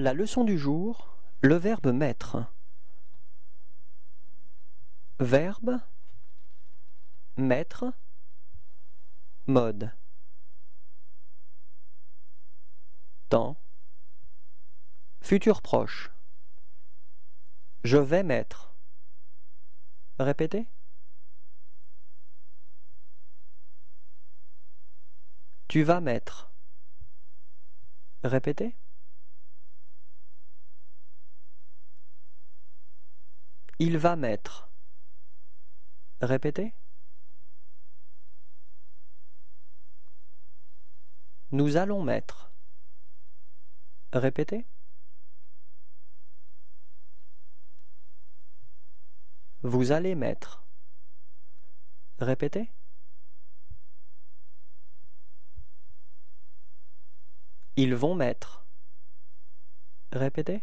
La leçon du jour, le verbe mettre. Verbe, mettre, mode. Temps, futur proche. Je vais mettre. Répétez. Tu vas mettre. Répétez. Il va mettre. Répétez. Nous allons mettre. Répétez. Vous allez mettre. Répétez. Ils vont mettre. Répétez.